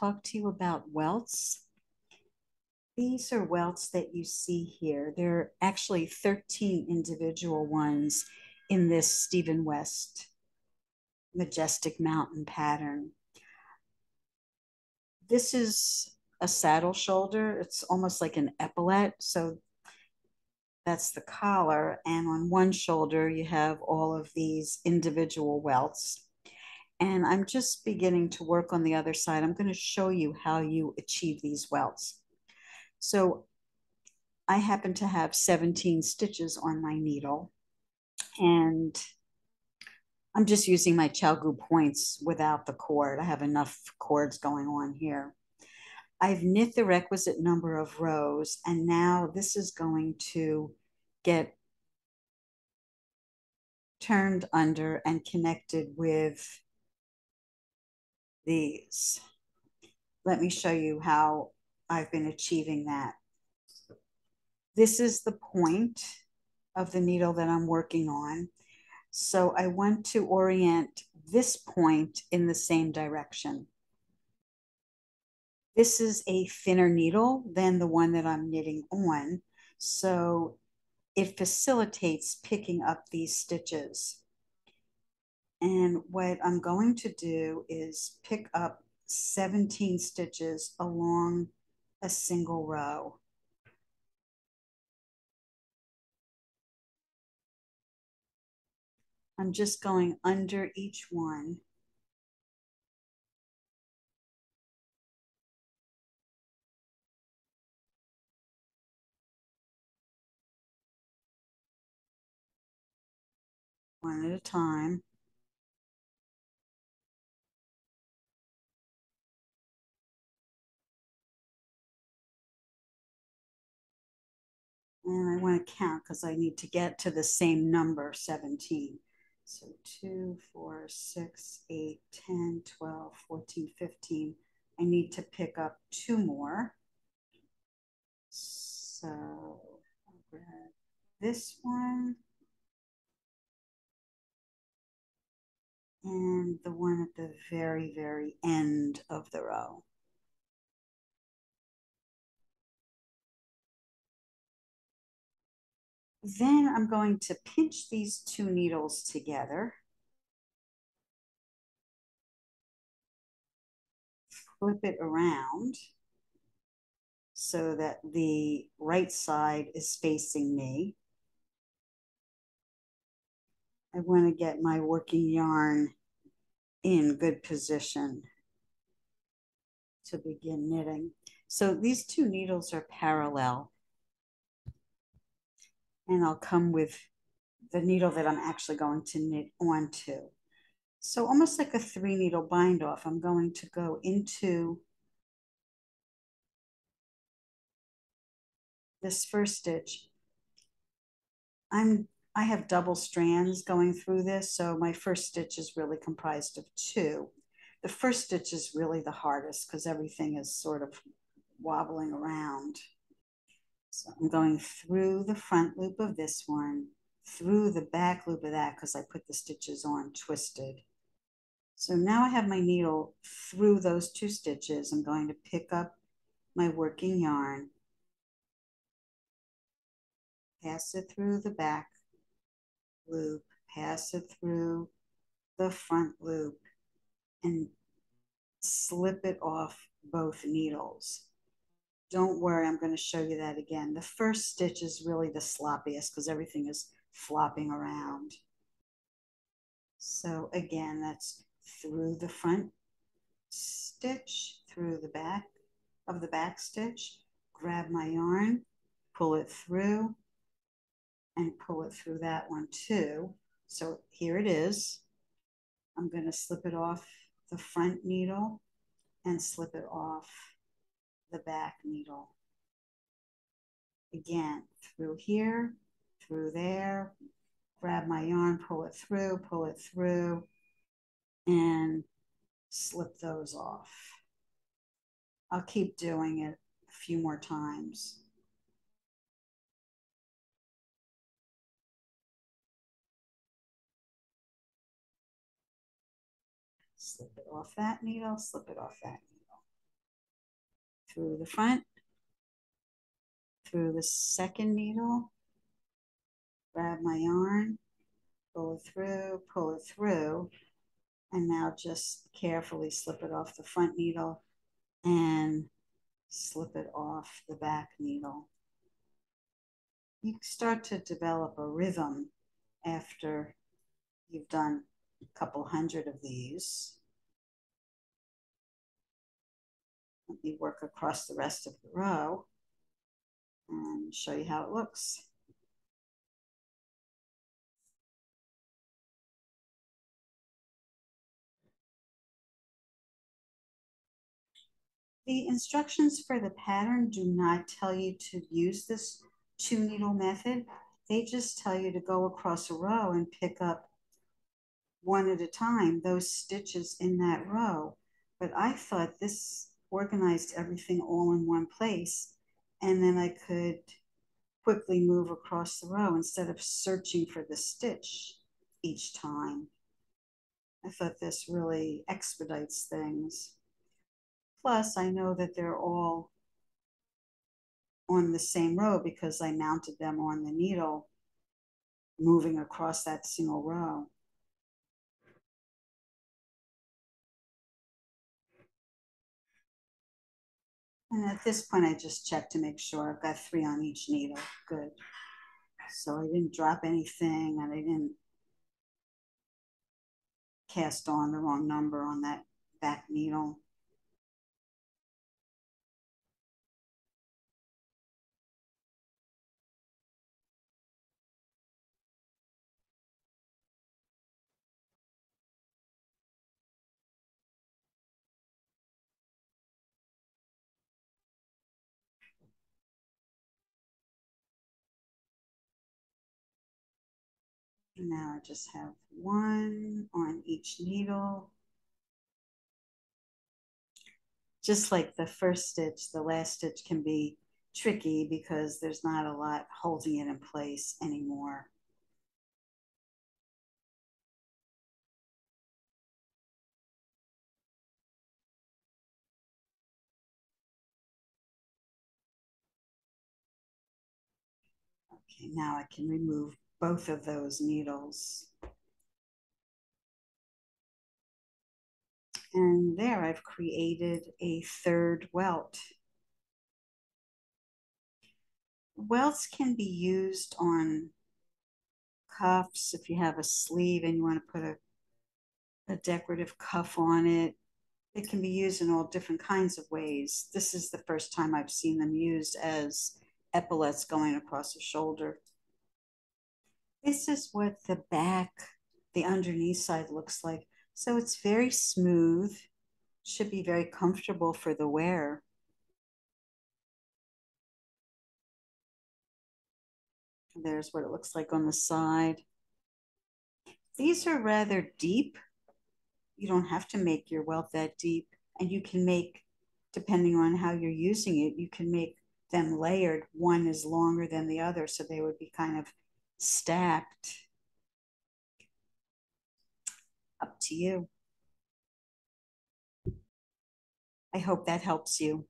talk to you about welts. These are welts that you see here. There are actually 13 individual ones in this Stephen West majestic mountain pattern. This is a saddle shoulder. It's almost like an epaulette. So that's the collar. And on one shoulder, you have all of these individual welts. And I'm just beginning to work on the other side. I'm going to show you how you achieve these welts. So I happen to have 17 stitches on my needle. And I'm just using my ChiaoGoo points without the cord. I have enough cords going on here. I've knit the requisite number of rows, and now this is going to get turned under and connected with these. Let me show you how I've been achieving that. This is the point of the needle that I'm working on. So I want to orient this point in the same direction. This is a thinner needle than the one that I'm knitting on. So it facilitates picking up these stitches. And what I'm going to do is pick up 17 stitches along a single row. I'm just going under each one. One at a time. And I want to count because I need to get to the same number, 17. So 2, 4, 6, 8, 10, 12, 14, 15. I need to pick up two more. So I'll grab this one. And the one at the very, very end of the row. Then I'm going to pinch these two needles together. Flip it around so that the right side is facing me. I want to get my working yarn in good position to begin knitting. So these two needles are parallel and I'll come with the needle that I'm actually going to knit onto. So almost like a three needle bind off, I'm going to go into this first stitch. I'm I have double strands going through this, so my first stitch is really comprised of two. The first stitch is really the hardest because everything is sort of wobbling around. So I'm going through the front loop of this one, through the back loop of that because I put the stitches on twisted. So now I have my needle through those two stitches. I'm going to pick up my working yarn, pass it through the back loop, pass it through the front loop, and slip it off both needles. Don't worry, I'm going to show you that again. The first stitch is really the sloppiest because everything is flopping around. So again, that's through the front stitch, through the back of the back stitch, grab my yarn, pull it through, and pull it through that one too. So here it is. I'm going to slip it off the front needle and slip it off the back needle. Again, through here, through there, grab my yarn, pull it through, pull it through, and slip those off. I'll keep doing it a few more times. Slip it off that needle, slip it off that through the front, through the second needle, grab my yarn, pull it through, pull it through, and now just carefully slip it off the front needle and slip it off the back needle. You start to develop a rhythm after you've done a couple hundred of these. Let me work across the rest of the row and show you how it looks. The instructions for the pattern do not tell you to use this two needle method. They just tell you to go across a row and pick up one at a time those stitches in that row. But I thought this organized everything all in one place and then I could quickly move across the row instead of searching for the stitch each time. I thought this really expedites things. Plus, I know that they're all on the same row because I mounted them on the needle moving across that single row. And at this point, I just checked to make sure I've got three on each needle. Good. So I didn't drop anything and I didn't cast on the wrong number on that back needle. Now I just have one on each needle. Just like the first stitch, the last stitch can be tricky because there's not a lot holding it in place anymore. Okay, now I can remove both of those needles. And there I've created a third welt. Welts can be used on cuffs if you have a sleeve and you want to put a, a decorative cuff on it. It can be used in all different kinds of ways. This is the first time I've seen them used as epaulets going across the shoulder. This is what the back, the underneath side looks like. So it's very smooth, should be very comfortable for the wearer. There's what it looks like on the side. These are rather deep. You don't have to make your welt that deep. And you can make, depending on how you're using it, you can make them layered. One is longer than the other, so they would be kind of stacked. Up to you. I hope that helps you.